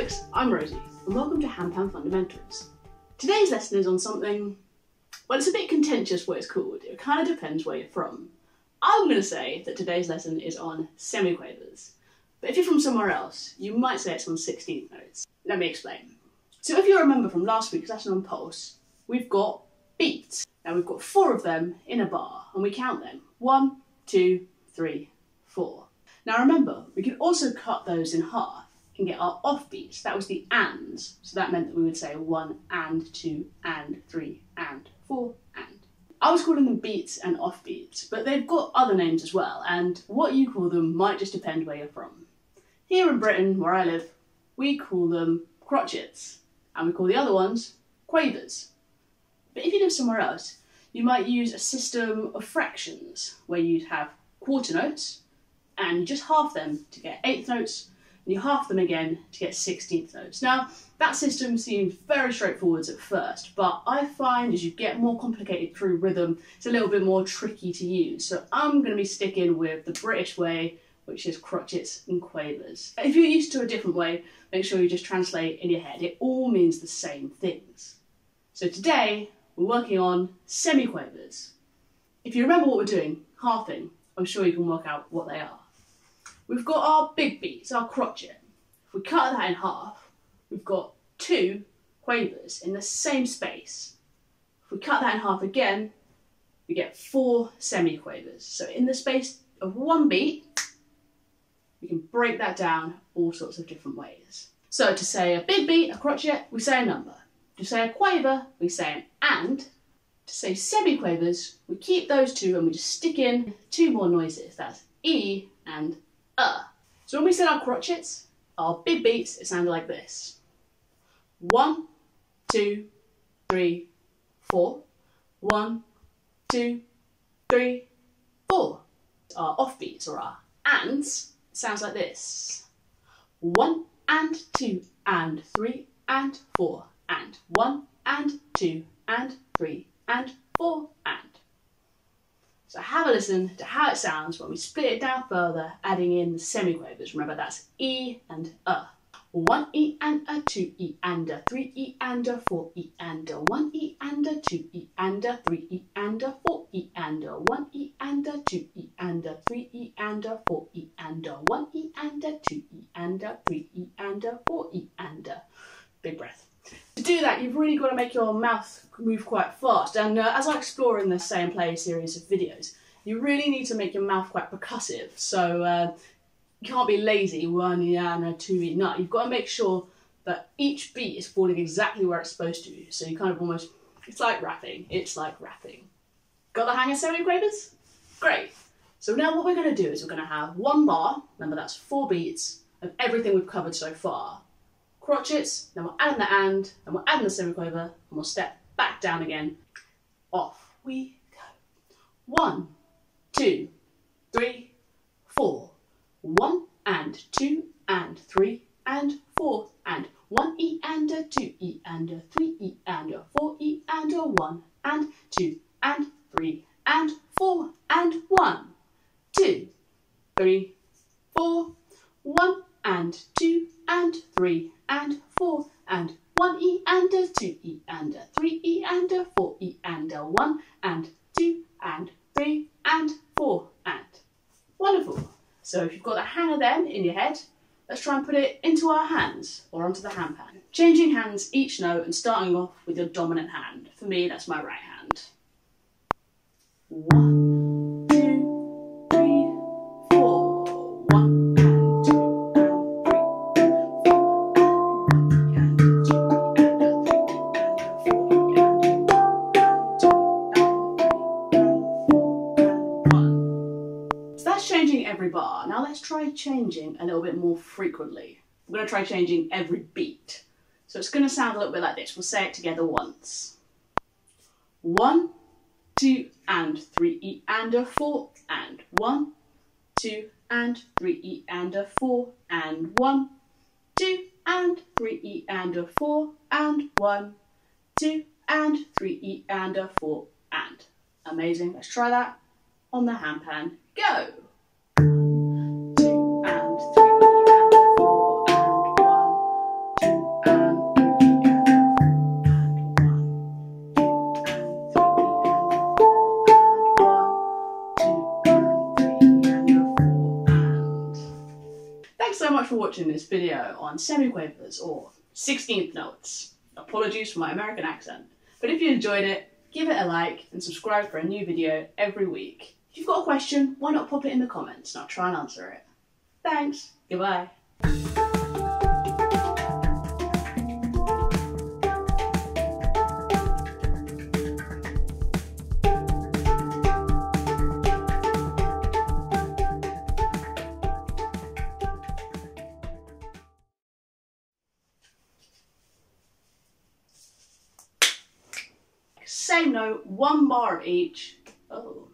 folks, I'm Rosie, and welcome to Handpan Fundamentals. Today's lesson is on something, well, it's a bit contentious what it's called. It kind of depends where you're from. I'm going to say that today's lesson is on semiquavers. But if you're from somewhere else, you might say it's on 16th notes. Let me explain. So if you remember from last week's lesson on pulse, we've got beats. Now we've got four of them in a bar, and we count them. One, two, three, four. Now remember, we can also cut those in half and get our offbeats. That was the ands, so that meant that we would say one and two and three and four and. I was calling them beats and offbeats, but they've got other names as well, and what you call them might just depend where you're from. Here in Britain, where I live, we call them crotchets, and we call the other ones quavers. But if you live somewhere else, you might use a system of fractions where you'd have quarter notes and you just half them to get eighth notes and you half them again to get 16th notes. Now, that system seems very straightforward at first, but I find as you get more complicated through rhythm, it's a little bit more tricky to use. So I'm going to be sticking with the British way, which is crotchets and quavers. If you're used to a different way, make sure you just translate in your head. It all means the same things. So today, we're working on semiquavers. If you remember what we're doing, halving, I'm sure you can work out what they are. We've got our big beats, our crotchet. If we cut that in half, we've got two quavers in the same space. If we cut that in half again, we get four semiquavers. So in the space of one beat, we can break that down all sorts of different ways. So to say a big beat, a crotchet, we say a number. To say a quaver, we say an and. To say semiquavers, we keep those two and we just stick in two more noises. That's E and uh. So when we said our crotchets, our big beats, it sounded like this. One, two, three, four. One, two, three, four. Our offbeats or our ands sounds like this. One and two and three and four and one and two and three and four and. So have a listen to how it sounds when we split it down further, adding in the semiquavers. Remember that's E and uh. One E and a two E and a three E and a four E and a one E and a two E and a three E and a four E and a one E and a two E and a three E and a four E and a one E and a two E and a three E and a four E and a big breath. To do that, you've really got to make your mouth move quite fast. And uh, as I explore in this Say and Play series of videos, you really need to make your mouth quite percussive. So uh, you can't be lazy, one yana, two no. You've got to make sure that each beat is falling exactly where it's supposed to. So you kind of almost, it's like rapping. It's like rapping. Got the hang of semiquavers? Great. So now what we're going to do is we're going to have one bar, remember that's four beats, of everything we've covered so far crotchets, then we're adding the and, and we're adding the semiquaver, and we'll step down again. Off we go. One, two, three, four. One and two and three and four and one E and a two E and a three E and a four E and a one and two and three and four and one, two, three, four, one and two and three and four and one E and a two E and a three E and a four E and a one and two and three and four and. Wonderful. So if you've got the hang of them in your head, let's try and put it into our hands or onto the handpan. Changing hands each note and starting off with your dominant hand. For me, that's my right hand. One. Try changing a little bit more frequently. We're going to try changing every beat. So it's going to sound a little bit like this. We'll say it together once. One, two, and three, E and a four, and one, two, and three, E and a four, and one, two, and three, E and a four, and one, two, and three, E and a four, and. Amazing. Let's try that on the handpan. Go! So much for watching this video on semiquavers or 16th notes. Apologies for my American accent. But if you enjoyed it, give it a like and subscribe for a new video every week. If you've got a question, why not pop it in the comments and I'll try and answer it. Thanks. Goodbye. Same note, one bar of each. Oh.